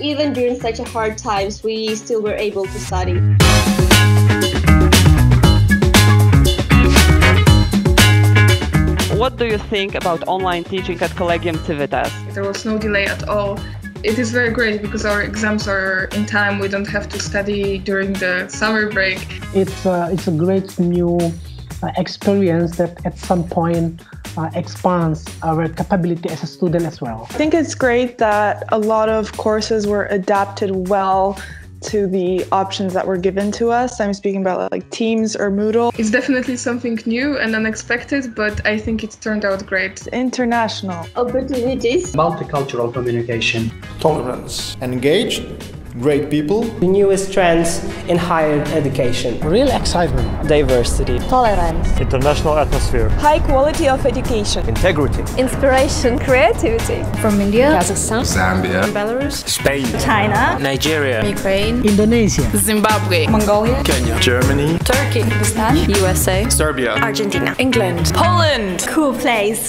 even during such a hard times, we still were able to study. What do you think about online teaching at Collegium Civitas? There was no delay at all. It is very great because our exams are in time. We don't have to study during the summer break. It's a, it's a great new uh, experience that at some point uh, expands our capability as a student as well. I think it's great that a lot of courses were adapted well to the options that were given to us. I'm speaking about like Teams or Moodle. It's definitely something new and unexpected, but I think it turned out great. International. Opportunities. Multicultural communication. Tolerance. Engaged. Great people. The newest trends in higher education. Real excitement. Diversity. Tolerance. International atmosphere. High quality of education. Integrity. Inspiration. Creativity. From India. Kazakhstan. Zambia. Belarus. Spain. China. Nigeria. Ukraine. Indonesia. Zimbabwe. Mongolia. Kenya. Germany. Turkey. Pakistan. USA. Serbia. Argentina. England. Poland. Cool place.